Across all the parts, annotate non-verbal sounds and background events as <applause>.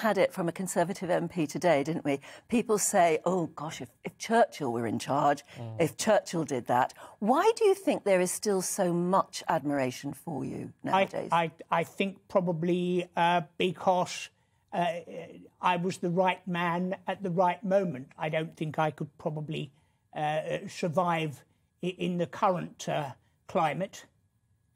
had it from a Conservative MP today, didn't we? People say, oh gosh, if, if Churchill were in charge, mm. if Churchill did that. Why do you think there is still so much admiration for you nowadays? I, I, I think probably uh, because uh, I was the right man at the right moment. I don't think I could probably uh, survive in the current uh, climate,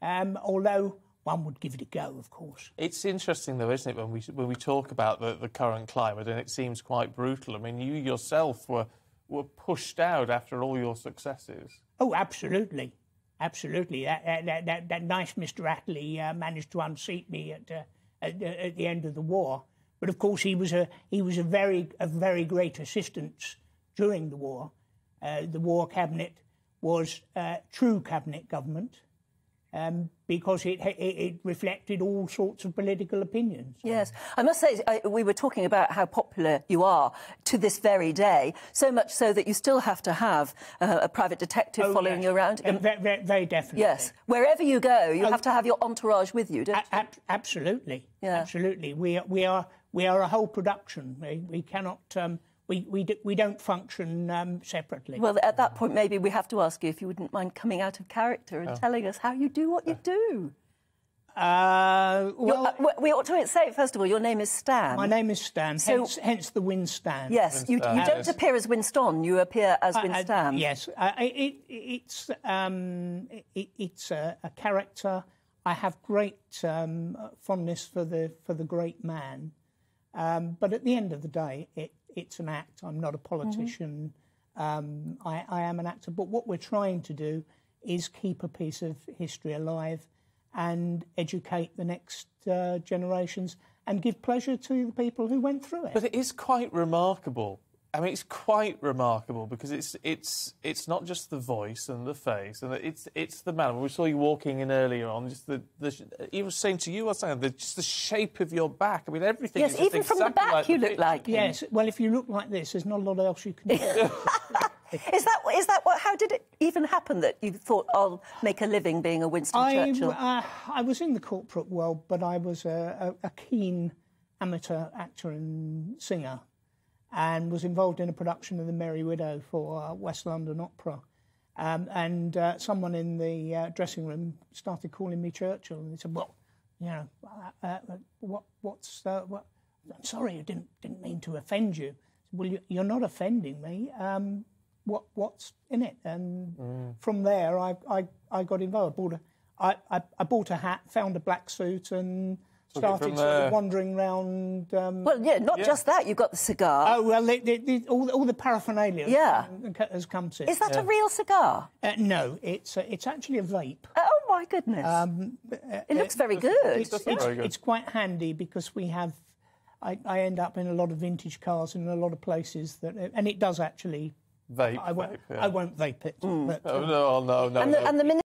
um, although one would give it a go, of course. It's interesting, though, isn't it, when we when we talk about the, the current climate, and it seems quite brutal. I mean, you yourself were were pushed out after all your successes. Oh, absolutely, absolutely. That that, that, that nice Mr. Attlee uh, managed to unseat me at, uh, at, at the end of the war, but of course he was a he was a very a very great assistance during the war. Uh, the war cabinet was uh, true cabinet government um, because it, it, it, reflected all sorts of political opinions. Yes, I must say, I, we were talking about how popular you are to this very day, so much so that you still have to have uh, a private detective oh, following yes. you around. Uh, very, very, very, definitely. Yes, wherever you go, you oh, have to have your entourage with you, don't you? absolutely, yeah. absolutely. We, we, are, we are a whole production. We, we cannot... Um, we, we, do, we don't function um, separately. Well, at that point, maybe we have to ask you if you wouldn't mind coming out of character and oh. telling us how you do what you do. Uh, well, uh, we ought to say, first of all, your name is Stan. My name is Stan, so, hence, hence the Winstan. Yes, you, you, don't appear as Winston, you appear as Winstan. yes, uh, it, it's, um, it, it's a, a, character. I have great um, fondness for the, for the great man. Um, but at the end of the day, it, it's an act. I'm not a politician. Mm-hmm. Um, I, I, am an actor. But what we're trying to do is keep a piece of history alive and educate the next uh, generations and give pleasure to the people who went through it. But it is quite remarkable I mean, it's quite remarkable because it's it's it's not just the voice and the face, and it's it's the manner. We saw you walking in earlier on. Just the, the he was saying to you, I was saying, the, just the shape of your back. I mean, everything. Yes, even exactly from the back, like you the look like. Him. Yes. Well, if you look like this, there's not a lot else you can do. <laughs> <laughs> is that is that what? How did it even happen that you thought I'll make a living being a Winston I, Churchill? Uh, I was in the corporate world, but I was a, a, a keen amateur actor and singer and was involved in a production of The Merry Widow for uh, West London Opera. Um, and uh, someone in the uh, dressing room started calling me Churchill, and he said, "Well, you know, uh, uh, what, what's uh, what? I'm sorry, I didn't didn't mean to offend you." Well, you, are not offending me. Um, what what's in it? And mm. from there, I, I I got involved. I bought a I, I, I bought a hat, found a black suit, and started sort of wandering around. Um, well, yeah, not yeah. just that. You've got the cigar. Oh well, the, the, the, all, all the paraphernalia. Yeah. has come to. Is that yeah. a real cigar? Uh, no, it's uh, it's actually a vape. Oh my goodness! Um, uh, it looks very good. It's, it's, very good. It's quite handy because we have. I, I, end up in a lot of vintage cars in a lot of places that, and it does actually. Vape. I won't. Vape, I won't vape it. Mm. But, oh, no, no, no. And the, no. And the